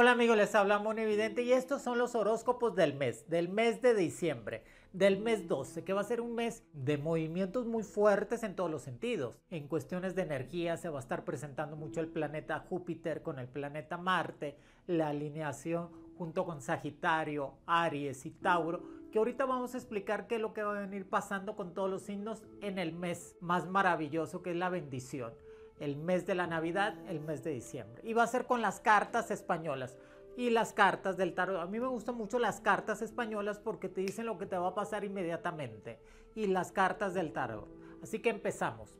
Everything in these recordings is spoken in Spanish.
Hola amigos, les habla Mono Evidente y estos son los horóscopos del mes, del mes de diciembre, del mes 12, que va a ser un mes de movimientos muy fuertes en todos los sentidos. En cuestiones de energía se va a estar presentando mucho el planeta Júpiter con el planeta Marte, la alineación junto con Sagitario, Aries y Tauro, que ahorita vamos a explicar qué es lo que va a venir pasando con todos los signos en el mes más maravilloso que es la bendición el mes de la Navidad, el mes de diciembre. Y va a ser con las cartas españolas y las cartas del tarot. A mí me gustan mucho las cartas españolas porque te dicen lo que te va a pasar inmediatamente. Y las cartas del tarot. Así que empezamos.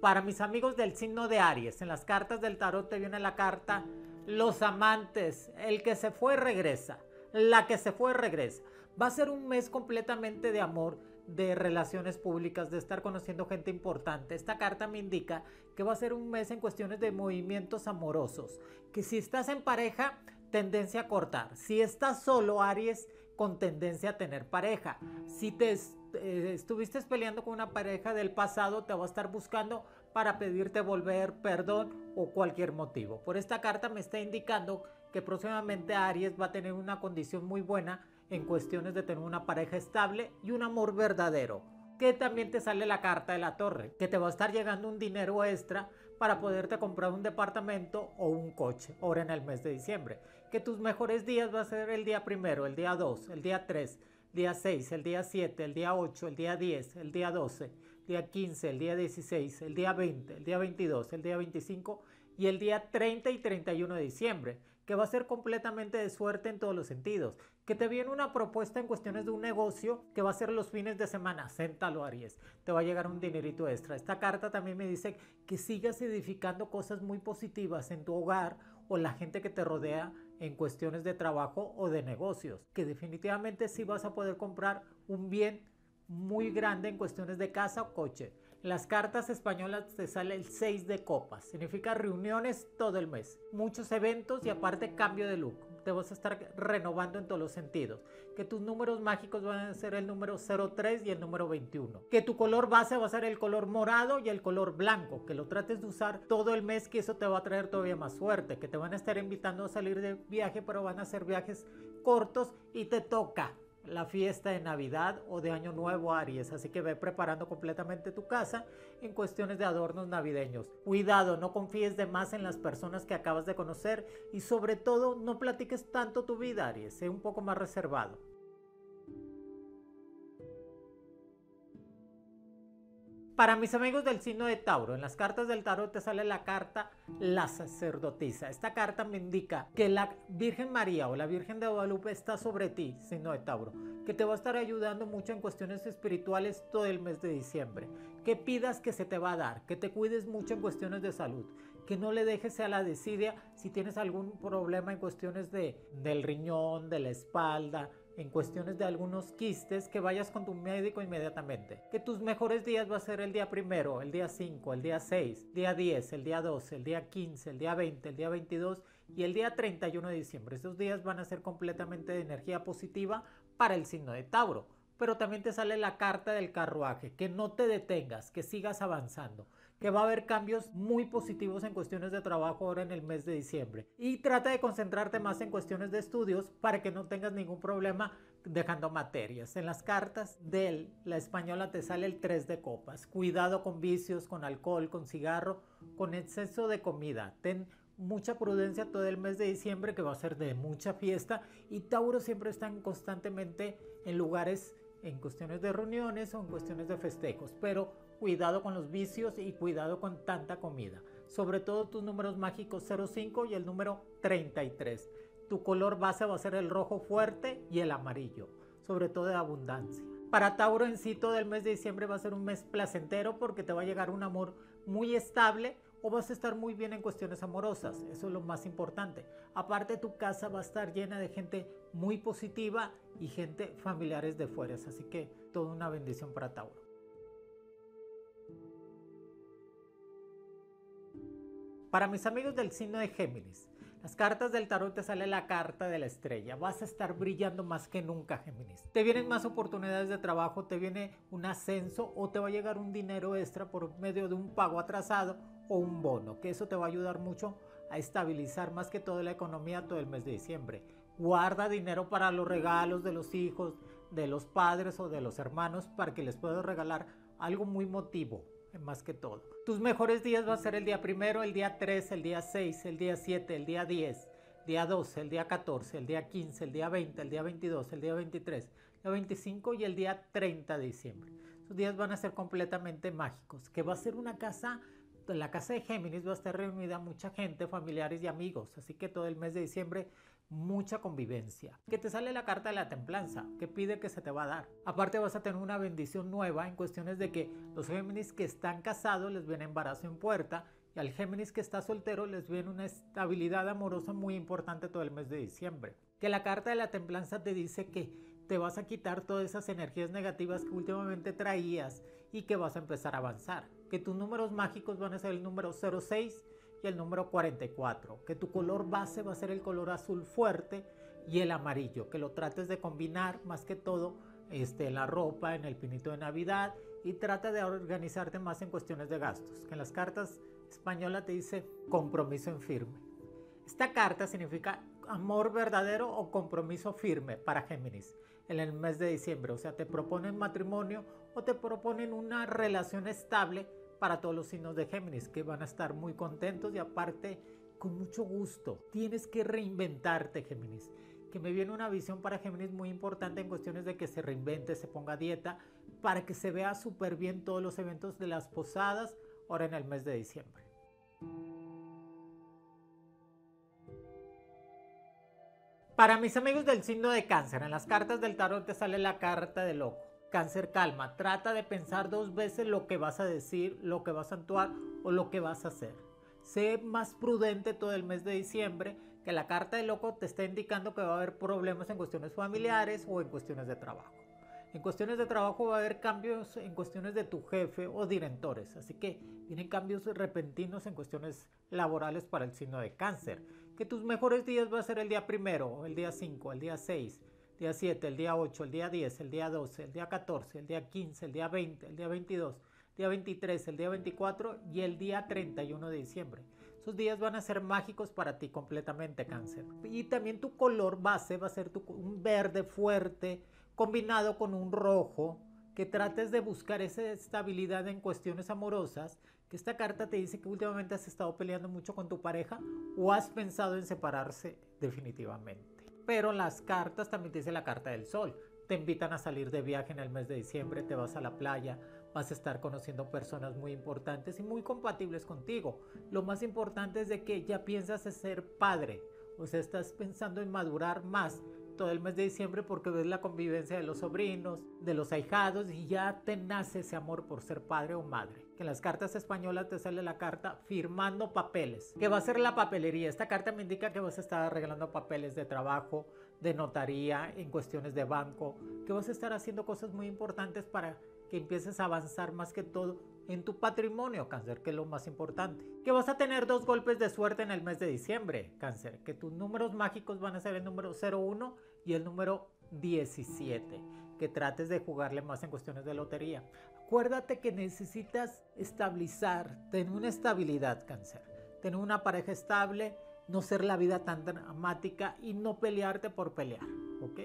Para mis amigos del signo de Aries, en las cartas del tarot te viene la carta Los amantes, el que se fue regresa, la que se fue regresa. Va a ser un mes completamente de amor, de relaciones públicas, de estar conociendo gente importante. Esta carta me indica que va a ser un mes en cuestiones de movimientos amorosos, que si estás en pareja, tendencia a cortar. Si estás solo, Aries, con tendencia a tener pareja. Si te eh, estuviste peleando con una pareja del pasado, te va a estar buscando para pedirte volver, perdón o cualquier motivo. Por esta carta me está indicando que próximamente Aries va a tener una condición muy buena en cuestiones de tener una pareja estable y un amor verdadero. Que también te sale la carta de la torre, que te va a estar llegando un dinero extra para poderte comprar un departamento o un coche ahora en el mes de diciembre. Que tus mejores días va a ser el día primero, el día 2, el día 3, día 6, el día 7, el día 8, el día 10, el día 12, el día 15, el día 16, el día 20, el día 22, el día 25 y el día 30 y 31 de diciembre que va a ser completamente de suerte en todos los sentidos, que te viene una propuesta en cuestiones de un negocio que va a ser los fines de semana, séntalo Aries, te va a llegar un dinerito extra. Esta carta también me dice que sigas edificando cosas muy positivas en tu hogar o la gente que te rodea en cuestiones de trabajo o de negocios, que definitivamente sí vas a poder comprar un bien muy grande en cuestiones de casa o coche las cartas españolas te sale el 6 de copas. Significa reuniones todo el mes. Muchos eventos y aparte cambio de look. Te vas a estar renovando en todos los sentidos. Que tus números mágicos van a ser el número 03 y el número 21. Que tu color base va a ser el color morado y el color blanco. Que lo trates de usar todo el mes que eso te va a traer todavía más suerte. Que te van a estar invitando a salir de viaje pero van a ser viajes cortos y te toca la fiesta de Navidad o de Año Nuevo Aries, así que ve preparando completamente tu casa en cuestiones de adornos navideños. Cuidado, no confíes de más en las personas que acabas de conocer y sobre todo no platiques tanto tu vida Aries, sé un poco más reservado. Para mis amigos del signo de Tauro, en las cartas del tarot te sale la carta la sacerdotisa. Esta carta me indica que la Virgen María o la Virgen de Guadalupe está sobre ti, signo de Tauro, que te va a estar ayudando mucho en cuestiones espirituales todo el mes de diciembre. Que pidas que se te va a dar, que te cuides mucho en cuestiones de salud, que no le dejes a la desidia si tienes algún problema en cuestiones de, del riñón, de la espalda, en cuestiones de algunos quistes, que vayas con tu médico inmediatamente. Que tus mejores días va a ser el día primero, el día 5, el día 6, día 10, el día 12, el día 15, el día 20, el día 22 y el día 31 de diciembre. Estos días van a ser completamente de energía positiva para el signo de Tauro. Pero también te sale la carta del carruaje, que no te detengas, que sigas avanzando que va a haber cambios muy positivos en cuestiones de trabajo ahora en el mes de diciembre. Y trata de concentrarte más en cuestiones de estudios para que no tengas ningún problema dejando materias. En las cartas de la española te sale el 3 de copas. Cuidado con vicios, con alcohol, con cigarro, con exceso de comida. Ten mucha prudencia todo el mes de diciembre que va a ser de mucha fiesta y Tauro siempre están constantemente en lugares en cuestiones de reuniones o en cuestiones de festejos, pero cuidado con los vicios y cuidado con tanta comida. Sobre todo tus números mágicos 05 y el número 33. Tu color base va a ser el rojo fuerte y el amarillo, sobre todo de abundancia. Para Tauro en sí todo el mes de diciembre va a ser un mes placentero porque te va a llegar un amor muy estable o vas a estar muy bien en cuestiones amorosas. Eso es lo más importante. Aparte tu casa va a estar llena de gente muy positiva y gente familiares de fuera. Así que toda una bendición para Tauro. Para mis amigos del signo de Géminis, las cartas del tarot te sale la carta de la estrella. Vas a estar brillando más que nunca, Géminis. Te vienen más oportunidades de trabajo, te viene un ascenso o te va a llegar un dinero extra por medio de un pago atrasado o un bono, que eso te va a ayudar mucho a estabilizar más que todo la economía todo el mes de diciembre. Guarda dinero para los regalos de los hijos, de los padres o de los hermanos para que les puedas regalar algo muy motivo, más que todo. Tus mejores días va a ser el día primero, el día 3, el día 6, el día 7, el día 10, el día 12, el día 14, el día 15, el día 20, el día 22, el día 23, el día 25 y el día 30 de diciembre. Esos días van a ser completamente mágicos, que va a ser una casa en la casa de Géminis va a estar reunida mucha gente, familiares y amigos, así que todo el mes de diciembre mucha convivencia. Que te sale la carta de la templanza, que pide que se te va a dar. Aparte vas a tener una bendición nueva en cuestiones de que los Géminis que están casados les viene embarazo en puerta y al Géminis que está soltero les viene una estabilidad amorosa muy importante todo el mes de diciembre. Que la carta de la templanza te dice que te vas a quitar todas esas energías negativas que últimamente traías y que vas a empezar a avanzar. Que tus números mágicos van a ser el número 06 y el número 44. Que tu color base va a ser el color azul fuerte y el amarillo. Que lo trates de combinar más que todo este, la ropa, en el pinito de Navidad y trata de organizarte más en cuestiones de gastos. Que en las cartas españolas te dice compromiso en firme. Esta carta significa amor verdadero o compromiso firme para Géminis en el mes de diciembre. O sea, te proponen matrimonio o te proponen una relación estable para todos los signos de Géminis que van a estar muy contentos y aparte con mucho gusto. Tienes que reinventarte, Géminis. Que me viene una visión para Géminis muy importante en cuestiones de que se reinvente, se ponga dieta, para que se vea súper bien todos los eventos de las posadas ahora en el mes de diciembre. Para mis amigos del signo de cáncer, en las cartas del tarot te sale la carta de loco. Cáncer, calma. Trata de pensar dos veces lo que vas a decir, lo que vas a actuar o lo que vas a hacer. Sé más prudente todo el mes de diciembre, que la carta de loco te está indicando que va a haber problemas en cuestiones familiares o en cuestiones de trabajo. En cuestiones de trabajo va a haber cambios en cuestiones de tu jefe o directores, así que vienen cambios repentinos en cuestiones laborales para el signo de cáncer. Que tus mejores días va a ser el día primero, el día 5, el día 6, día 7, el día 8, el día 10, el día 12, el día 14, el día 15, el día 20, el día 22, el día 23, el día 24 y el día 31 de diciembre. Esos días van a ser mágicos para ti completamente, cáncer. Y también tu color base va a ser tu, un verde fuerte combinado con un rojo, que trates de buscar esa estabilidad en cuestiones amorosas, que esta carta te dice que últimamente has estado peleando mucho con tu pareja o has pensado en separarse definitivamente pero las cartas también dice la carta del sol. Te invitan a salir de viaje en el mes de diciembre, te vas a la playa, vas a estar conociendo personas muy importantes y muy compatibles contigo. Lo más importante es de que ya piensas en ser padre, o sea, estás pensando en madurar más todo el mes de diciembre porque ves la convivencia de los sobrinos, de los ahijados y ya te nace ese amor por ser padre o madre. Que en las cartas españolas te sale la carta firmando papeles. ¿Qué va a ser la papelería? Esta carta me indica que vas a estar regalando papeles de trabajo, de notaría, en cuestiones de banco, que vas a estar haciendo cosas muy importantes para que empieces a avanzar más que todo en tu patrimonio, cáncer, que es lo más importante. Que vas a tener dos golpes de suerte en el mes de diciembre, cáncer, que tus números mágicos van a ser el número 01 y el número 17, que trates de jugarle más en cuestiones de lotería. Acuérdate que necesitas estabilizar, tener una estabilidad, cáncer, tener una pareja estable, no ser la vida tan dramática y no pelearte por pelear, ¿ok?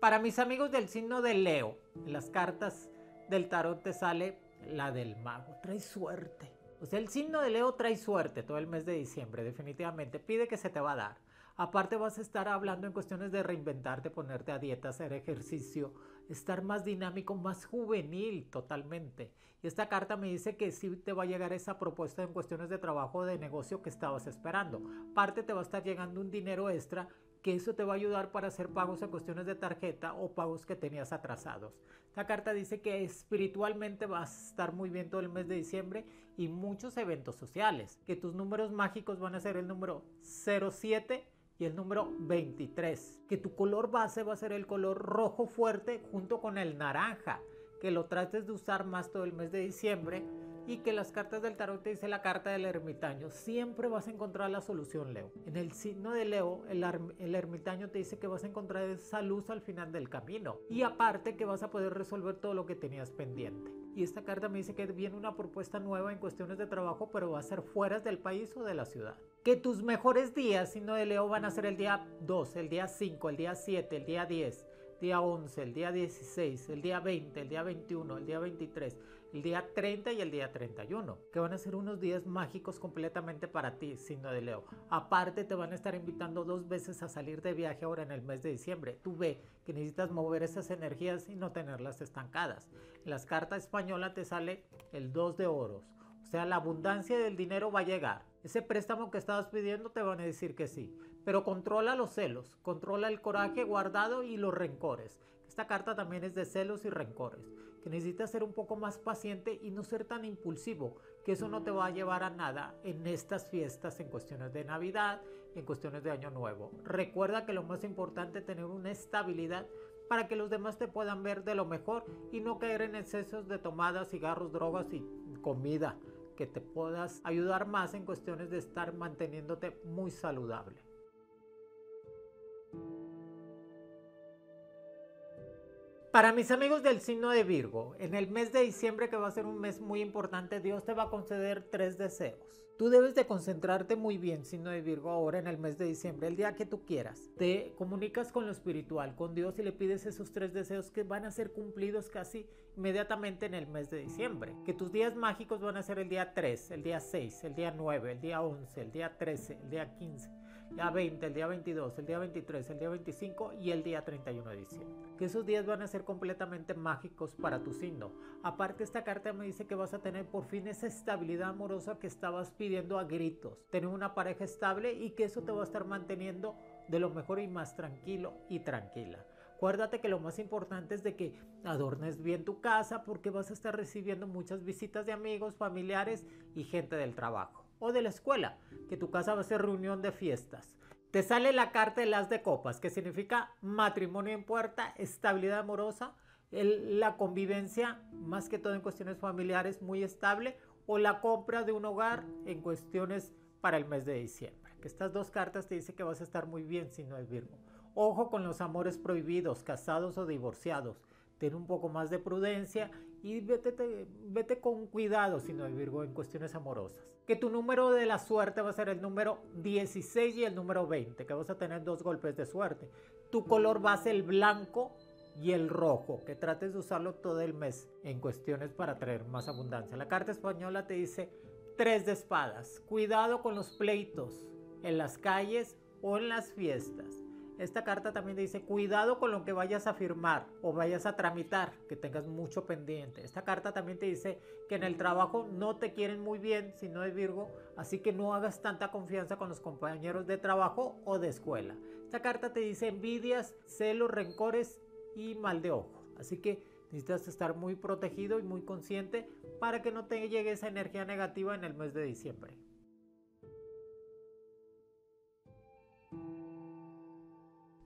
Para mis amigos del signo de Leo, en las cartas del tarot te sale la del mago. Trae suerte. O sea, el signo de Leo trae suerte todo el mes de diciembre, definitivamente. Pide que se te va a dar. Aparte vas a estar hablando en cuestiones de reinventarte, ponerte a dieta, hacer ejercicio, estar más dinámico, más juvenil totalmente. Y esta carta me dice que sí te va a llegar esa propuesta en cuestiones de trabajo de negocio que estabas esperando. Aparte te va a estar llegando un dinero extra que eso te va a ayudar para hacer pagos en cuestiones de tarjeta o pagos que tenías atrasados. Esta carta dice que espiritualmente vas a estar muy bien todo el mes de diciembre y muchos eventos sociales, que tus números mágicos van a ser el número 07 y el número 23, que tu color base va a ser el color rojo fuerte junto con el naranja, que lo trates de usar más todo el mes de diciembre y que las cartas del tarot te dice la carta del ermitaño. Siempre vas a encontrar la solución, Leo. En el signo de Leo, el, el ermitaño te dice que vas a encontrar esa luz al final del camino. Y aparte que vas a poder resolver todo lo que tenías pendiente. Y esta carta me dice que viene una propuesta nueva en cuestiones de trabajo, pero va a ser fuera del país o de la ciudad. Que tus mejores días, signo de Leo, van a ser el día 2, el día 5, el día 7, el día 10 día 11, el día 16, el día 20, el día 21, el día 23, el día 30 y el día 31, que van a ser unos días mágicos completamente para ti, signo de Leo. Aparte te van a estar invitando dos veces a salir de viaje ahora en el mes de diciembre. Tú ve que necesitas mover esas energías y no tenerlas estancadas. En las cartas españolas te sale el 2 de oros. O sea, la abundancia del dinero va a llegar. Ese préstamo que estabas pidiendo te van a decir que sí. Pero controla los celos, controla el coraje guardado y los rencores. Esta carta también es de celos y rencores, que necesitas ser un poco más paciente y no ser tan impulsivo, que eso no te va a llevar a nada en estas fiestas, en cuestiones de Navidad, en cuestiones de Año Nuevo. Recuerda que lo más importante es tener una estabilidad para que los demás te puedan ver de lo mejor y no caer en excesos de tomadas, cigarros, drogas y comida, que te puedas ayudar más en cuestiones de estar manteniéndote muy saludable. Para mis amigos del signo de Virgo, en el mes de diciembre que va a ser un mes muy importante, Dios te va a conceder tres deseos. Tú debes de concentrarte muy bien, signo de Virgo, ahora en el mes de diciembre, el día que tú quieras. Te comunicas con lo espiritual, con Dios y le pides esos tres deseos que van a ser cumplidos casi inmediatamente en el mes de diciembre. Que tus días mágicos van a ser el día 3, el día 6, el día 9, el día 11, el día 13, el día 15 día 20, el día 22, el día 23, el día 25 y el día 31 de diciembre. Que esos días van a ser completamente mágicos para tu signo. Aparte esta carta me dice que vas a tener por fin esa estabilidad amorosa que estabas pidiendo a gritos. Tener una pareja estable y que eso te va a estar manteniendo de lo mejor y más tranquilo y tranquila. Acuérdate que lo más importante es de que adornes bien tu casa porque vas a estar recibiendo muchas visitas de amigos, familiares y gente del trabajo o de la escuela, que tu casa va a ser reunión de fiestas. Te sale la carta de las de copas, que significa matrimonio en puerta, estabilidad amorosa, la convivencia, más que todo en cuestiones familiares, muy estable, o la compra de un hogar en cuestiones para el mes de diciembre. Que estas dos cartas te dicen que vas a estar muy bien si no es Virgo. Ojo con los amores prohibidos, casados o divorciados. Ten un poco más de prudencia y vete, vete con cuidado si no es Virgo en cuestiones amorosas que tu número de la suerte va a ser el número 16 y el número 20, que vas a tener dos golpes de suerte. Tu color va a ser el blanco y el rojo, que trates de usarlo todo el mes en cuestiones para traer más abundancia. La carta española te dice tres de espadas. Cuidado con los pleitos en las calles o en las fiestas. Esta carta también dice, cuidado con lo que vayas a firmar o vayas a tramitar, que tengas mucho pendiente. Esta carta también te dice que en el trabajo no te quieren muy bien si no es Virgo, así que no hagas tanta confianza con los compañeros de trabajo o de escuela. Esta carta te dice envidias, celos, rencores y mal de ojo. Así que necesitas estar muy protegido y muy consciente para que no te llegue esa energía negativa en el mes de diciembre.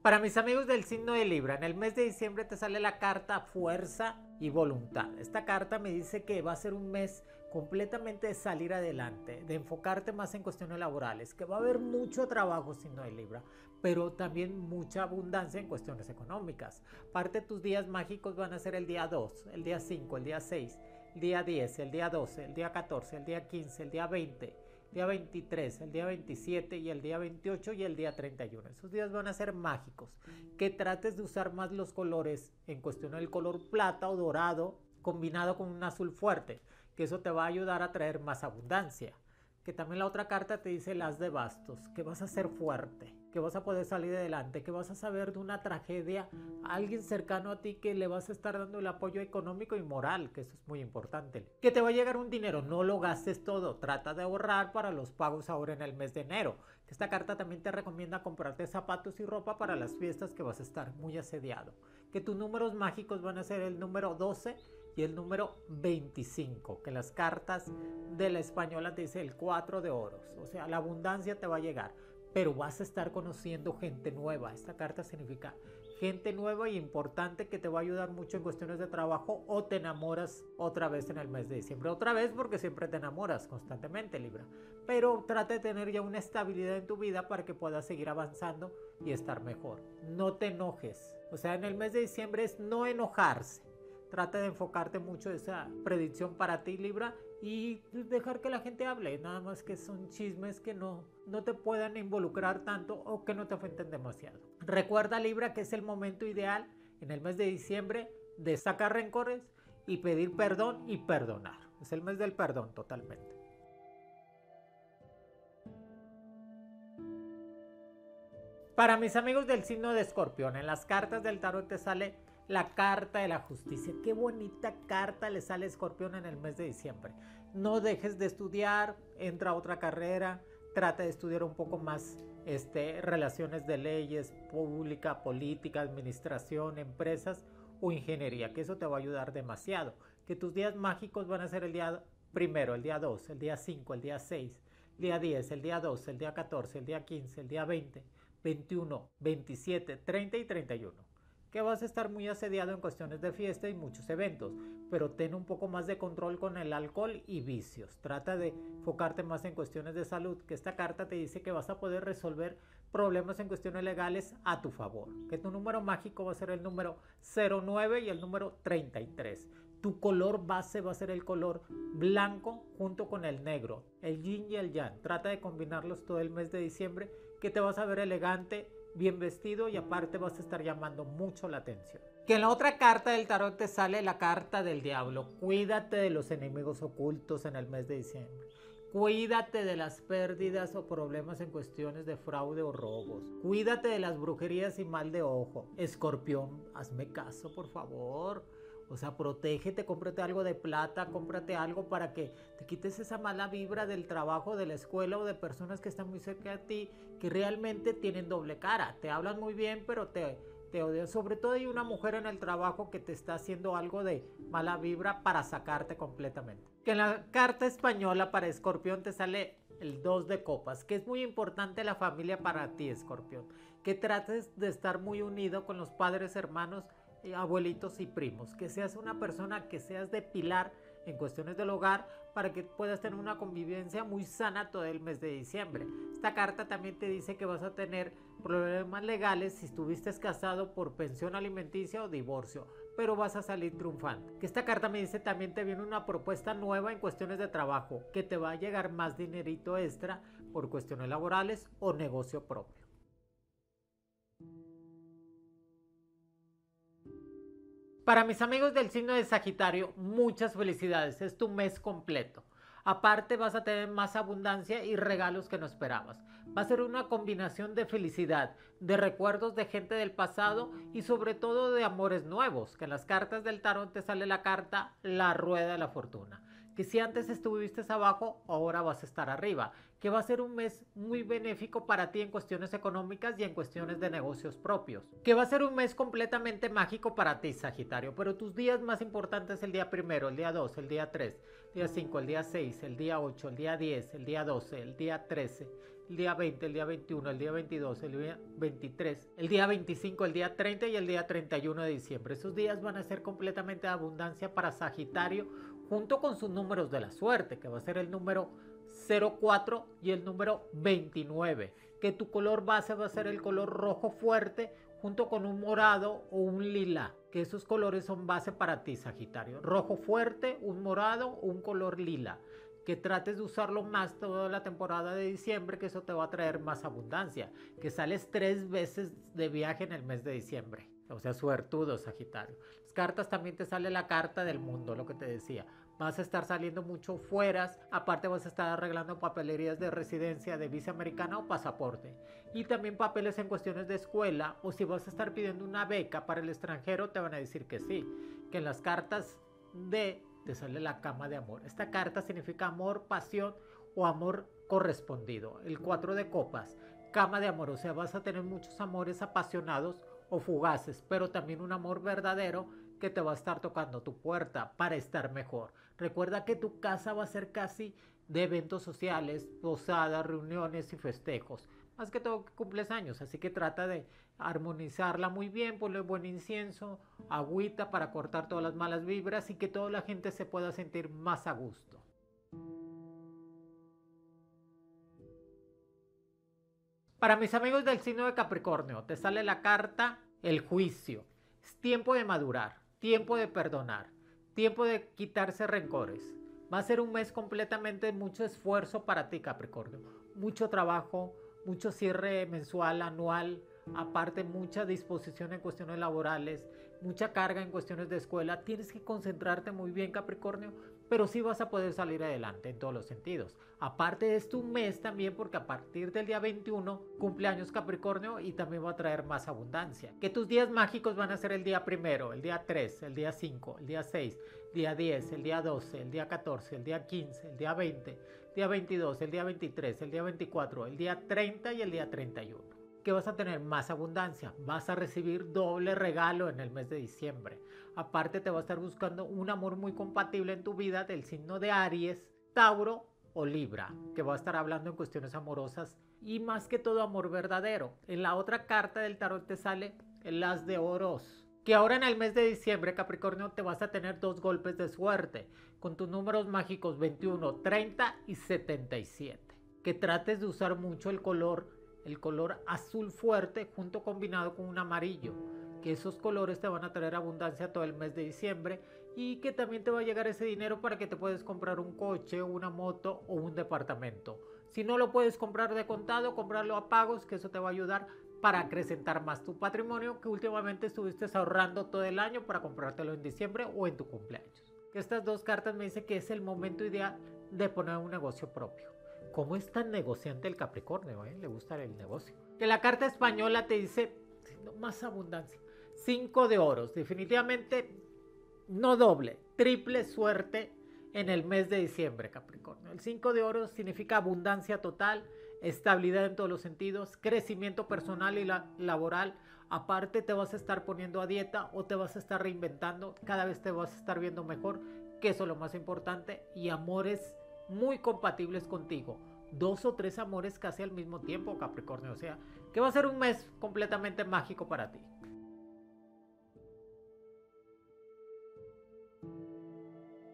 Para mis amigos del signo de Libra, en el mes de diciembre te sale la carta fuerza y voluntad. Esta carta me dice que va a ser un mes completamente de salir adelante, de enfocarte más en cuestiones laborales, que va a haber mucho trabajo signo de Libra, pero también mucha abundancia en cuestiones económicas. Parte de tus días mágicos van a ser el día 2, el día 5, el día 6, el día 10, el día 12, el día 14, el día 15, el día 20 día 23, el día 27 y el día 28 y el día 31. Esos días van a ser mágicos. Que trates de usar más los colores en cuestión del color plata o dorado combinado con un azul fuerte, que eso te va a ayudar a traer más abundancia que también la otra carta te dice las de bastos, que vas a ser fuerte, que vas a poder salir adelante, que vas a saber de una tragedia alguien cercano a ti que le vas a estar dando el apoyo económico y moral, que eso es muy importante. Que te va a llegar un dinero, no lo gastes todo, trata de ahorrar para los pagos ahora en el mes de enero. Esta carta también te recomienda comprarte zapatos y ropa para las fiestas que vas a estar muy asediado. Que tus números mágicos van a ser el número 12 y el número 25, que las cartas de la española te dice el 4 de oros. O sea, la abundancia te va a llegar, pero vas a estar conociendo gente nueva. Esta carta significa gente nueva y importante que te va a ayudar mucho en cuestiones de trabajo o te enamoras otra vez en el mes de diciembre. Otra vez porque siempre te enamoras constantemente, Libra. Pero trata de tener ya una estabilidad en tu vida para que puedas seguir avanzando y estar mejor. No te enojes. O sea, en el mes de diciembre es no enojarse. Trata de enfocarte mucho en esa predicción para ti, Libra, y dejar que la gente hable, nada más que son chismes que no, no te puedan involucrar tanto o que no te afecten demasiado. Recuerda Libra que es el momento ideal en el mes de diciembre de sacar rencores y pedir perdón y perdonar. Es el mes del perdón totalmente. Para mis amigos del signo de escorpión, en las cartas del tarot te sale la carta de la justicia. Qué bonita carta le sale Escorpión en el mes de diciembre. No dejes de estudiar, entra a otra carrera, trata de estudiar un poco más este, relaciones de leyes, pública, política, administración, empresas o ingeniería, que eso te va a ayudar demasiado. Que tus días mágicos van a ser el día primero, el día 2, el día 5, el día 6, el día 10, el día 12, el día 14, el día 15, el día 20, 21, 27, 30 y 31 que vas a estar muy asediado en cuestiones de fiesta y muchos eventos, pero ten un poco más de control con el alcohol y vicios. Trata de enfocarte más en cuestiones de salud, que esta carta te dice que vas a poder resolver problemas en cuestiones legales a tu favor, que tu número mágico va a ser el número 09 y el número 33. Tu color base va a ser el color blanco junto con el negro, el yin y el yang. Trata de combinarlos todo el mes de diciembre que te vas a ver elegante bien vestido y aparte vas a estar llamando mucho la atención. Que en la otra carta del tarot te sale la carta del diablo. Cuídate de los enemigos ocultos en el mes de diciembre. Cuídate de las pérdidas o problemas en cuestiones de fraude o robos. Cuídate de las brujerías y mal de ojo. Escorpión, hazme caso, por favor. O sea, protégete, cómprate algo de plata, cómprate algo para que te quites esa mala vibra del trabajo, de la escuela o de personas que están muy cerca de ti, que realmente tienen doble cara. Te hablan muy bien, pero te, te odian. Sobre todo hay una mujer en el trabajo que te está haciendo algo de mala vibra para sacarte completamente. Que en la carta española para Escorpión te sale el 2 de copas, que es muy importante la familia para ti, Escorpión. Que trates de estar muy unido con los padres, hermanos, abuelitos y primos, que seas una persona que seas de pilar en cuestiones del hogar para que puedas tener una convivencia muy sana todo el mes de diciembre. Esta carta también te dice que vas a tener problemas legales si estuviste casado por pensión alimenticia o divorcio, pero vas a salir triunfante. Esta carta me dice también te viene una propuesta nueva en cuestiones de trabajo, que te va a llegar más dinerito extra por cuestiones laborales o negocio propio. Para mis amigos del signo de Sagitario, muchas felicidades, es tu mes completo. Aparte vas a tener más abundancia y regalos que no esperabas. Va a ser una combinación de felicidad, de recuerdos de gente del pasado y sobre todo de amores nuevos, que en las cartas del tarot te sale la carta La Rueda de la Fortuna que si antes estuviste abajo, ahora vas a estar arriba, que va a ser un mes muy benéfico para ti en cuestiones económicas y en cuestiones de negocios propios, que va a ser un mes completamente mágico para ti, Sagitario, pero tus días más importantes el día primero, el día 2, el día 3, el día 5, el día 6, el día 8, el día 10, el día 12, el día 13, el día 20, el día 21, el día 22, el día 23, el día 25, el día 30 y el día 31 de diciembre. Esos días van a ser completamente de abundancia para Sagitario junto con sus números de la suerte, que va a ser el número 04 y el número 29, que tu color base va a ser el color rojo fuerte junto con un morado o un lila, que esos colores son base para ti, Sagitario. Rojo fuerte, un morado o un color lila. Que trates de usarlo más toda la temporada de diciembre, que eso te va a traer más abundancia. Que sales tres veces de viaje en el mes de diciembre. O sea, suertudo, Sagitario cartas también te sale la carta del mundo, lo que te decía. Vas a estar saliendo mucho fueras, aparte vas a estar arreglando papelerías de residencia, de visa americana o pasaporte. Y también papeles en cuestiones de escuela o si vas a estar pidiendo una beca para el extranjero, te van a decir que sí. Que en las cartas de te sale la cama de amor. Esta carta significa amor, pasión o amor correspondido. El 4 de copas, cama de amor, o sea, vas a tener muchos amores apasionados o fugaces, pero también un amor verdadero que te va a estar tocando tu puerta para estar mejor. Recuerda que tu casa va a ser casi de eventos sociales, posadas, reuniones y festejos. más que todo que años, así que trata de armonizarla muy bien, ponle buen incienso, agüita para cortar todas las malas vibras y que toda la gente se pueda sentir más a gusto. Para mis amigos del signo de Capricornio, te sale la carta el juicio. Es tiempo de madurar, tiempo de perdonar, tiempo de quitarse rencores. Va a ser un mes completamente mucho esfuerzo para ti, Capricornio. Mucho trabajo, mucho cierre mensual, anual, aparte mucha disposición en cuestiones laborales, mucha carga en cuestiones de escuela. Tienes que concentrarte muy bien, Capricornio, pero sí vas a poder salir adelante en todos los sentidos. Aparte es tu mes también porque a partir del día 21 cumpleaños Capricornio y también va a traer más abundancia. Que tus días mágicos van a ser el día primero, el día 3, el día 5, el día 6, el día 10, el día 12, el día 14, el día 15, el día 20, el día 22, el día 23, el día 24, el día 30 y el día 31 que vas a tener más abundancia, vas a recibir doble regalo en el mes de diciembre. Aparte te va a estar buscando un amor muy compatible en tu vida del signo de Aries, Tauro o Libra, que va a estar hablando en cuestiones amorosas y más que todo amor verdadero. En la otra carta del tarot te sale el as de oros. Que ahora en el mes de diciembre, Capricornio, te vas a tener dos golpes de suerte con tus números mágicos 21, 30 y 77. Que trates de usar mucho el color el color azul fuerte junto combinado con un amarillo, que esos colores te van a traer abundancia todo el mes de diciembre y que también te va a llegar ese dinero para que te puedas comprar un coche, una moto o un departamento. Si no lo puedes comprar de contado, comprarlo a pagos, que eso te va a ayudar para acrecentar más tu patrimonio que últimamente estuviste ahorrando todo el año para comprártelo en diciembre o en tu cumpleaños. Estas dos cartas me dicen que es el momento ideal de poner un negocio propio. ¿Cómo es tan negociante el Capricornio? Eh? Le gusta el negocio. Que la carta española te dice más abundancia. Cinco de oros. Definitivamente no doble, triple suerte en el mes de diciembre, Capricornio. El 5 de oros significa abundancia total, estabilidad en todos los sentidos, crecimiento personal y laboral. Aparte te vas a estar poniendo a dieta o te vas a estar reinventando, cada vez te vas a estar viendo mejor, que eso es lo más importante, y amores muy compatibles contigo. Dos o tres amores casi al mismo tiempo, Capricornio. O sea, que va a ser un mes completamente mágico para ti.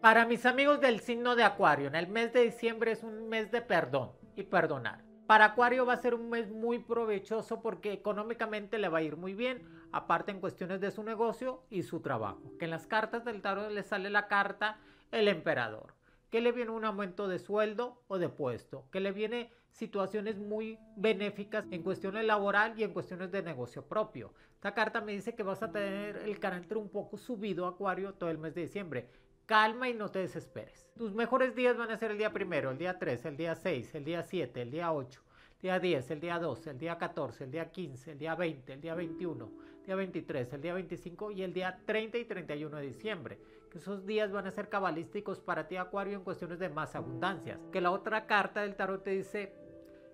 Para mis amigos del signo de Acuario, en el mes de diciembre es un mes de perdón y perdonar. Para Acuario va a ser un mes muy provechoso porque económicamente le va a ir muy bien, aparte en cuestiones de su negocio y su trabajo. Que en las cartas del tarot le sale la carta el emperador que le viene un aumento de sueldo o de puesto, que le viene situaciones muy benéficas en cuestiones laboral y en cuestiones de negocio propio. Esta carta me dice que vas a tener el carácter un poco subido, Acuario, todo el mes de diciembre. Calma y no te desesperes. Tus mejores días van a ser el día primero, el día 3, el día 6, el día 7, el día 8, el día 10, el día 12, el día 14, el día 15, el día 20, el día 21, el día 23, el día 25 y el día 30 y 31 de diciembre esos días van a ser cabalísticos para ti, Acuario, en cuestiones de más abundancias. Que la otra carta del tarot te dice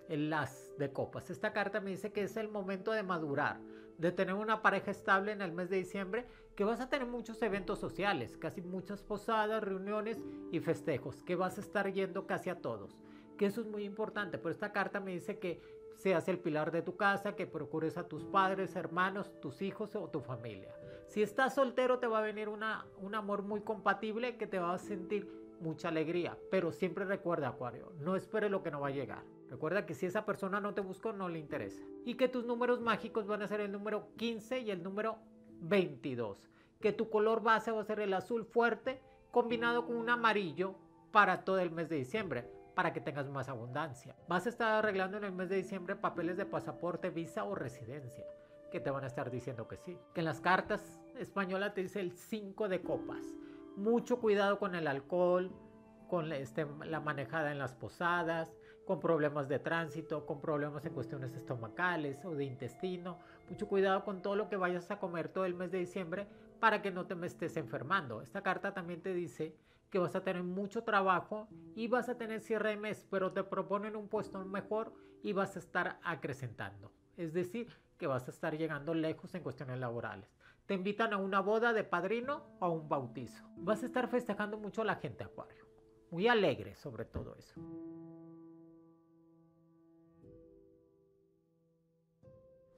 el as de copas. Esta carta me dice que es el momento de madurar, de tener una pareja estable en el mes de diciembre, que vas a tener muchos eventos sociales, casi muchas posadas, reuniones y festejos, que vas a estar yendo casi a todos. Que eso es muy importante, pero esta carta me dice que seas el pilar de tu casa, que procures a tus padres, hermanos, tus hijos o tu familia. Si estás soltero te va a venir una, un amor muy compatible que te va a sentir mucha alegría, pero siempre recuerda Acuario, no espere lo que no va a llegar. Recuerda que si esa persona no te buscó, no le interesa. Y que tus números mágicos van a ser el número 15 y el número 22. Que tu color base va a ser el azul fuerte combinado con un amarillo para todo el mes de diciembre para que tengas más abundancia. Vas a estar arreglando en el mes de diciembre papeles de pasaporte, visa o residencia, que te van a estar diciendo que sí. Que en las cartas españolas te dice el 5 de copas. Mucho cuidado con el alcohol, con este, la manejada en las posadas, con problemas de tránsito, con problemas en cuestiones estomacales o de intestino. Mucho cuidado con todo lo que vayas a comer todo el mes de diciembre para que no te me estés enfermando. Esta carta también te dice que vas a tener mucho trabajo y vas a tener cierre de mes, pero te proponen un puesto mejor y vas a estar acrecentando. Es decir, que vas a estar llegando lejos en cuestiones laborales. Te invitan a una boda de padrino o a un bautizo. Vas a estar festejando mucho a la gente, Acuario. Muy alegre sobre todo eso.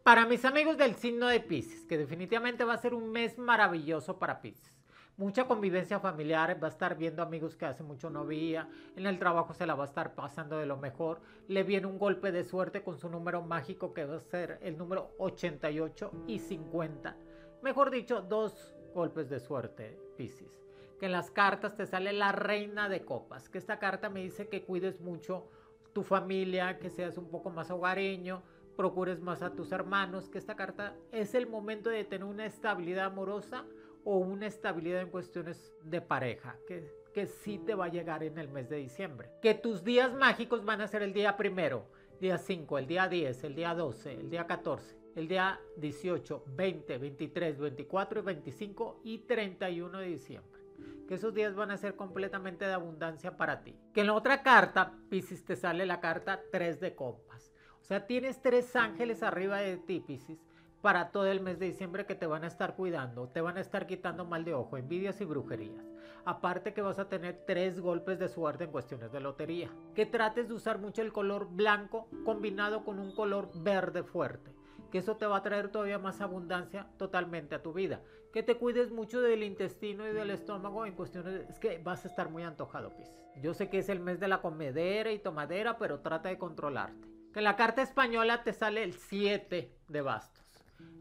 Para mis amigos del signo de Pisces, que definitivamente va a ser un mes maravilloso para Pisces. Mucha convivencia familiar, va a estar viendo amigos que hace mucho no veía, en el trabajo se la va a estar pasando de lo mejor, le viene un golpe de suerte con su número mágico que va a ser el número 88 y 50. Mejor dicho, dos golpes de suerte, Pisces. Que en las cartas te sale la reina de copas, que esta carta me dice que cuides mucho tu familia, que seas un poco más hogareño, procures más a tus hermanos, que esta carta es el momento de tener una estabilidad amorosa o una estabilidad en cuestiones de pareja, que, que sí te va a llegar en el mes de diciembre. Que tus días mágicos van a ser el día primero, día 5, el día 10, el día 12, el día 14, el día 18, 20, 23, 24 y 25 y 31 de diciembre que esos días van a ser completamente de abundancia para ti. Que en la otra carta, Piscis, te sale la carta 3 de copas. O sea, tienes tres ángeles arriba de ti, Piscis, para todo el mes de diciembre que te van a estar cuidando, te van a estar quitando mal de ojo, envidias y brujerías. Aparte que vas a tener tres golpes de suerte en cuestiones de lotería. Que trates de usar mucho el color blanco combinado con un color verde fuerte que eso te va a traer todavía más abundancia totalmente a tu vida. Que te cuides mucho del intestino y del estómago en cuestiones, es que vas a estar muy antojado, Pis. Yo sé que es el mes de la comedera y tomadera, pero trata de controlarte. Que la carta española te sale el 7 de bastos.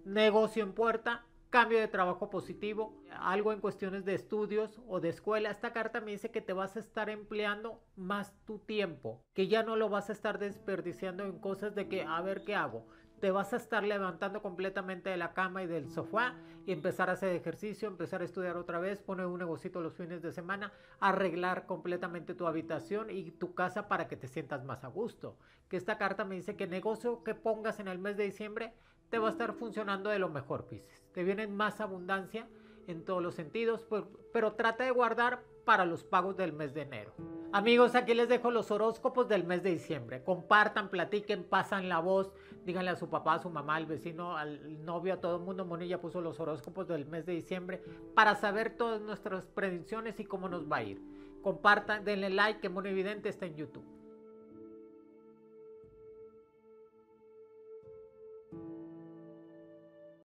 Negocio en puerta, cambio de trabajo positivo, algo en cuestiones de estudios o de escuela. Esta carta me dice que te vas a estar empleando más tu tiempo, que ya no lo vas a estar desperdiciando en cosas de que a ver qué hago te vas a estar levantando completamente de la cama y del sofá y empezar a hacer ejercicio, empezar a estudiar otra vez, poner un negocito los fines de semana, arreglar completamente tu habitación y tu casa para que te sientas más a gusto. Que esta carta me dice que negocio que pongas en el mes de diciembre te va a estar funcionando de lo mejor, Pisces. Te viene más abundancia en todos los sentidos, pero, trata de guardar para los pagos del mes de enero. Amigos, aquí les dejo los horóscopos del mes de diciembre. Compartan, platiquen, pasan la voz, díganle a su papá, a su mamá, al vecino, al novio, a todo el mundo. Monilla puso los horóscopos del mes de diciembre para saber todas nuestras predicciones y cómo nos va a ir. Compartan, denle like, que Mono Evidente está en YouTube.